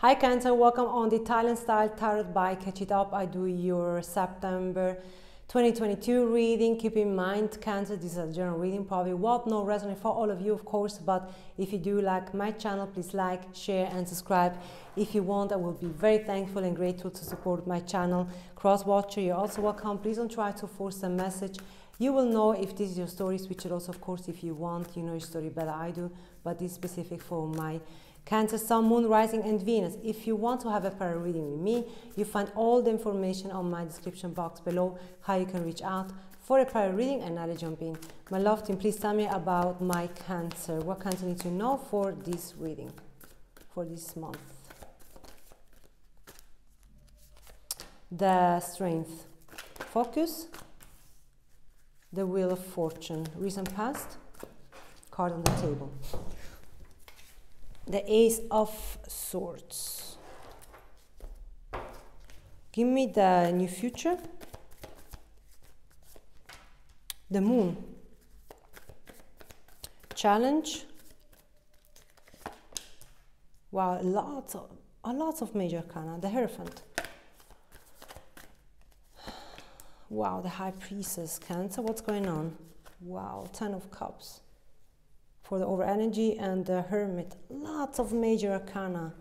Hi Cancer, welcome on the Italian Style Tarot by Catch It Up. I do your September 2022 reading. Keep in mind, Cancer, this is a general reading, probably what not resonate for all of you, of course. But if you do like my channel, please like, share, and subscribe. If you want, I will be very thankful and grateful to support my channel. Cross Watcher, you're also welcome. Please don't try to force a message. You will know if this is your story, switch it also, of course, if you want. You know your story better I do, but this is specific for my Cancer, Sun, Moon, Rising, and Venus. If you want to have a prayer reading with me, you find all the information on my description box below, how you can reach out for a prayer reading, and I'll jump in. My love team, please tell me about my Cancer. What Cancer need to know for this reading, for this month? The Strength. Focus. The Wheel of Fortune. Recent past. Card on the table the Ace of Swords. Give me the new future. The Moon. Challenge. Wow, lots of, a of major arcana. The Hierophant. Wow, the High Priestess. Cancer, what's going on? Wow, Ten of Cups for the over energy and the hermit. Lots of major arcana.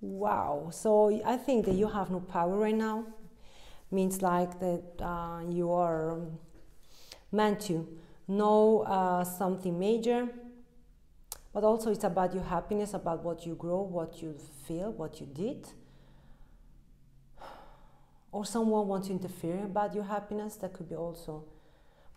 Wow. So i think that you have no power right now. Means like that uh, you are meant to know uh, something major. But also it's about your happiness about what you grow what you feel what you did. Or someone wants to interfere about your happiness that could be also.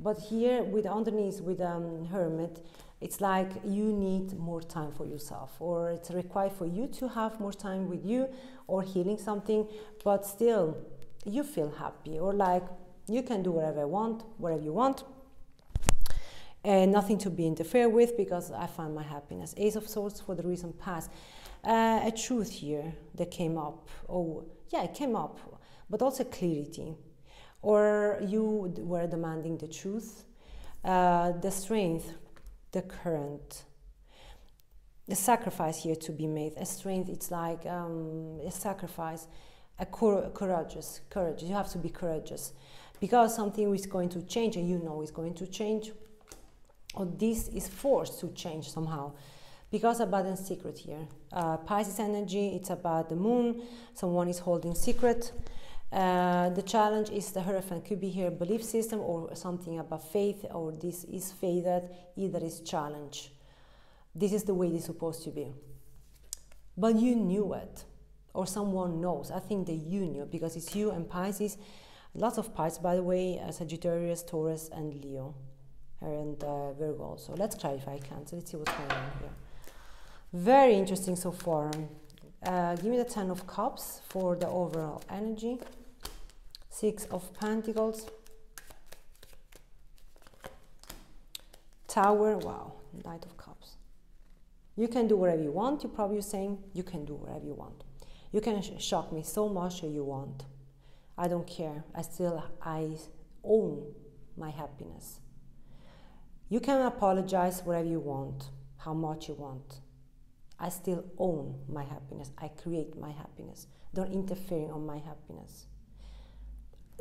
But here with underneath with um, hermit it's like you need more time for yourself or it's required for you to have more time with you or healing something but still you feel happy or like you can do whatever I want whatever you want and nothing to be interfered with because I find my happiness. Ace of swords for the reason past. Uh, a truth here that came up. Oh yeah it came up but also clarity. Or you were demanding the truth uh, the strength the current the sacrifice here to be made. A strength it's like um, a sacrifice a courageous courage you have to be courageous. Because something is going to change and you know it's going to change or this is forced to change somehow. Because the secret here. Uh, pisces energy it's about the moon. Someone is holding secret uh, the challenge is the Hierophant could be here belief system or something about faith or this is faith that either is challenge. This is the way it's supposed to be. But you knew it or someone knows. I think that you knew because it's you and Pisces. Lots of Pisces, by the way, uh, Sagittarius, Taurus, and Leo, and uh, Virgo. So let's clarify Cancer. Let's see what's going on here. Very interesting so far. Uh, give me the Ten of Cups for the overall energy. Six of Pentacles. Tower, wow, Knight of Cups. You can do whatever you want. You're probably saying you can do whatever you want. You can sh shock me so much you want. I don't care. I still, I own my happiness. You can apologize whatever you want, how much you want. I still own my happiness. I create my happiness. Don't interfere on my happiness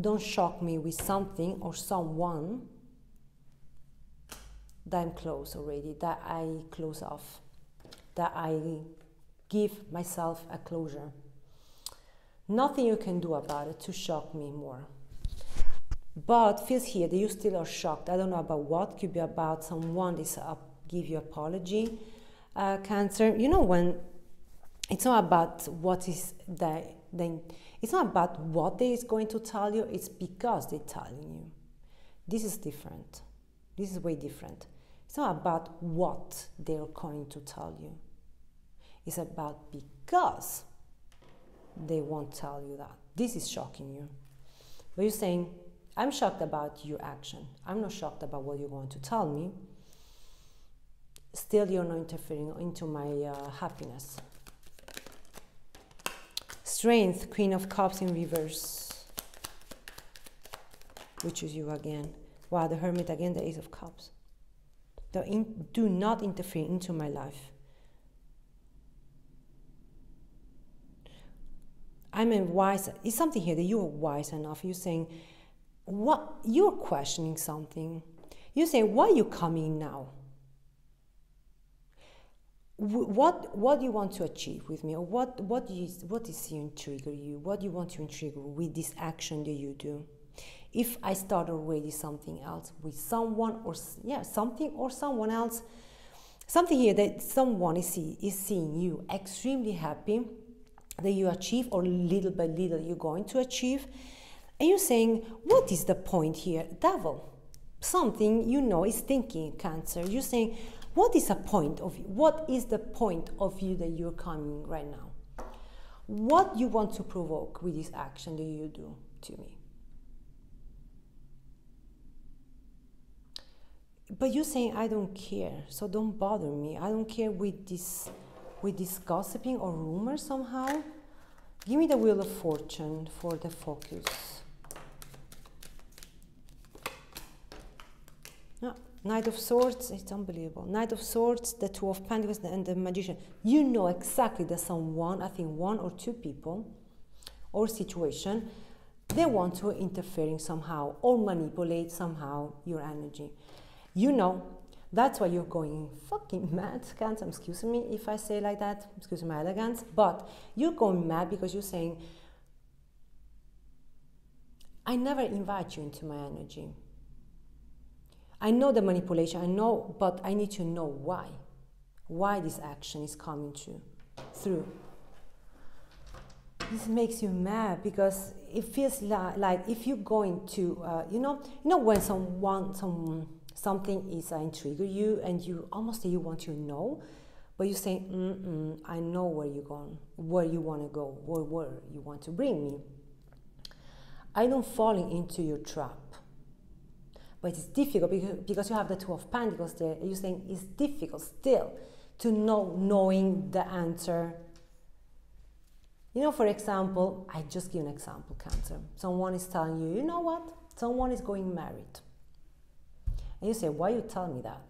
don't shock me with something or someone that I'm close already, that I close off, that I give myself a closure. Nothing you can do about it to shock me more. But feels here that you still are shocked. I don't know about what. Could be about someone is up, give you apology. Uh, cancer. You know when it's not about what is the, the it's not about what they is going to tell you, it's because they're telling you. This is different. This is way different. It's not about what they're going to tell you. It's about because they won't tell you that. This is shocking you. But you're saying, I'm shocked about your action. I'm not shocked about what you're going to tell me. Still, you're not interfering into my uh, happiness. Strength, Queen of Cups in reverse. Which is you again. Wow, the Hermit again, the Ace of Cups. In, do not interfere into my life. I'm a wise. It's something here that you are wise enough. You're saying, what you're questioning something. You say, why are you coming now? What what do you want to achieve with me? Or what what is what is you trigger you? What do you want to trigger with this action that you do? If i start already something else with someone or yeah something or someone else something here that someone is, see, is seeing you extremely happy that you achieve or little by little you're going to achieve and you're saying what is the point here? Devil something you know is thinking cancer. You're saying what is the point of you? What is the point of you that you're coming right now? What you want to provoke with this action that you do to me? But you're saying I don't care, so don't bother me. I don't care with this with this gossiping or rumor somehow. Give me the wheel of fortune for the focus. Knight of Swords, it's unbelievable. Knight of Swords, the Two of Pentacles, and the Magician. You know exactly that someone, I think one or two people or situation, they want to interfere somehow or manipulate somehow your energy. You know, that's why you're going fucking mad, Cancer. Excuse me if I say like that, excuse my elegance, but you're going mad because you're saying, I never invite you into my energy. I know the manipulation, I know, but I need to know why. Why this action is coming to, through. This makes you mad because it feels like, like if you're going to, uh, you know, you know when someone, some, something is uh, intriguing you and you almost say you want to know, but you say, mm I know where you're going, where you want to go, where, where you want to bring me. I don't falling into your trap but it's difficult because, because you have the two of pentacles there you're saying it's difficult still to know knowing the answer. You know for example i just give an example cancer. Someone is telling you you know what? Someone is going married. And you say why you tell me that?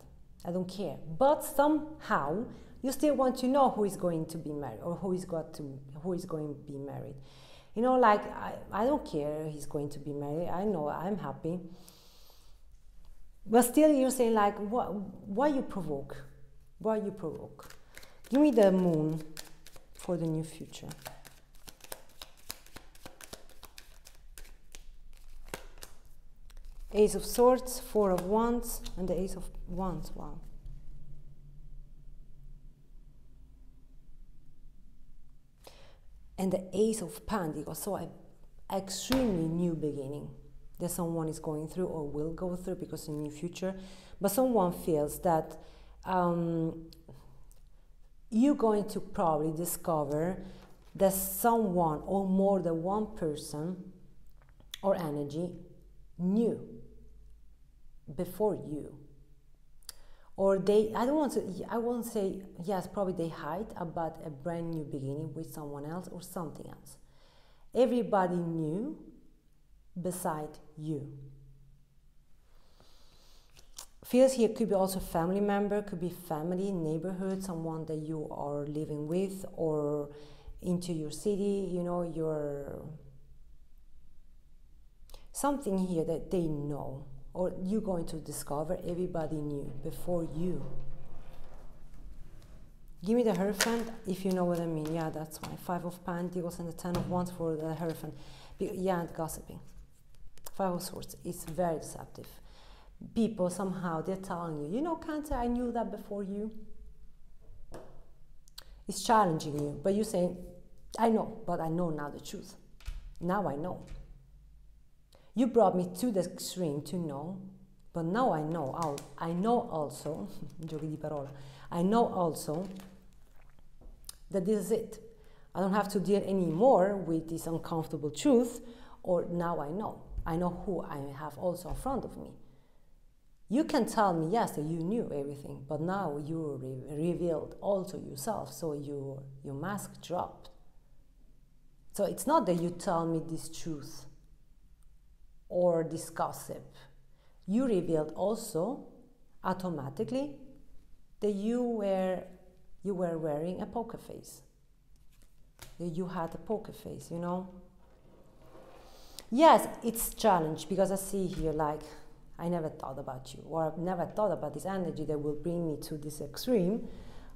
I don't care. But somehow you still want to know who is going to be married or who is got to who is going to be married. You know like i, I don't care he's going to be married. I know i'm happy but still, you're saying like, what, why you provoke? Why you provoke? Give me the moon for the new future. Ace of Swords, Four of Wands, and the Ace of Wands. Wow. And the Ace of Pentacles. So, an extremely new beginning that someone is going through or will go through because in the future, but someone feels that um, you're going to probably discover that someone or more than one person or energy knew before you. Or they i don't want to i won't say yes probably they hide about a brand new beginning with someone else or something else. Everybody knew beside you. Feels here could be also family member, could be family, neighborhood, someone that you are living with or into your city, you know, your something here that they know or you're going to discover everybody knew before you. Give me the Hierophant if you know what I mean. Yeah, that's why. Five of Pentacles and the Ten of Wands for the Hierophant. Yeah, and gossiping. Of Swords is very deceptive. People somehow they're telling you, you know, Cancer, I knew that before you. It's challenging you, but you say, I know, but I know now the truth. Now I know. You brought me to the extreme to know, but now I know. Oh, I know also, giochi di parola, I know also that this is it. I don't have to deal anymore with this uncomfortable truth, or now I know. I know who I have also in front of me. You can tell me, yes, that you knew everything, but now you re revealed also yourself, so you, your mask dropped. So it's not that you tell me this truth or this gossip. You revealed also automatically that you were, you were wearing a poker face. That you had a poker face, you know. Yes, it's challenge because I see here like I never thought about you or I've never thought about this energy that will bring me to this extreme.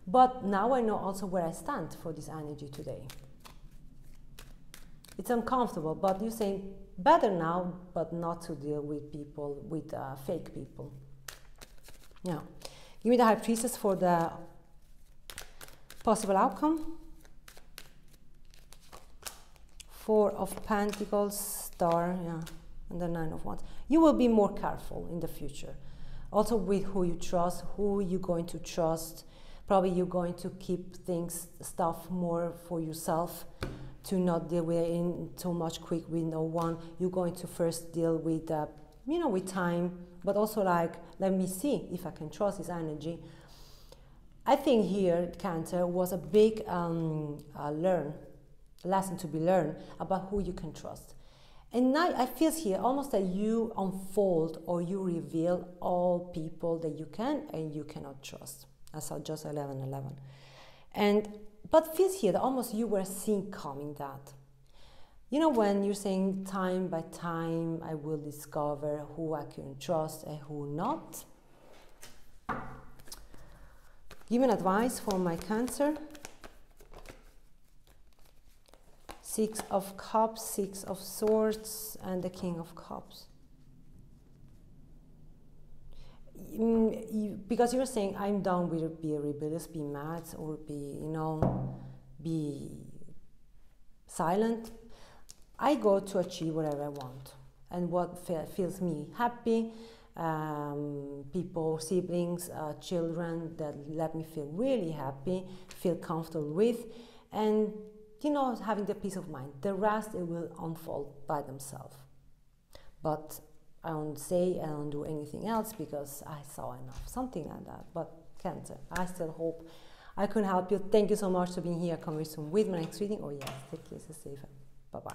But now I know also where I stand for this energy today. It's uncomfortable, but you're saying better now, but not to deal with people, with uh, fake people. Yeah. Give me the High Priestess for the possible outcome. Four of Pentacles, Star, yeah, and the Nine of Wands. You will be more careful in the future. Also with who you trust, who you're going to trust. Probably you're going to keep things, stuff more for yourself to not deal with in too much quick with no one. You're going to first deal with, uh, you know, with time, but also like, let me see if I can trust this energy. I think here, Cancer, was a big um, uh, learn, lesson to be learned about who you can trust. And now I feel here almost that you unfold or you reveal all people that you can and you cannot trust. I saw just 11 11. And but feels here that almost you were seeing coming that. You know, when you're saying time by time, I will discover who I can trust and who not. Give an advice for my cancer. Six of Cups, Six of Swords, and the King of Cups. Mm, because you're saying I'm done with be rebellious, be mad, or be you know, be silent. I go to achieve whatever I want and what feels me happy. Um, people, siblings, uh, children that let me feel really happy, feel comfortable with, and you know, having the peace of mind. The rest it will unfold by themselves. But I don't say I don't do anything else because I saw enough, something like that. But cancer, I still hope I can help you. Thank you so much for being here. Come with my next reading. Oh yes, take care, stay safe. Bye bye.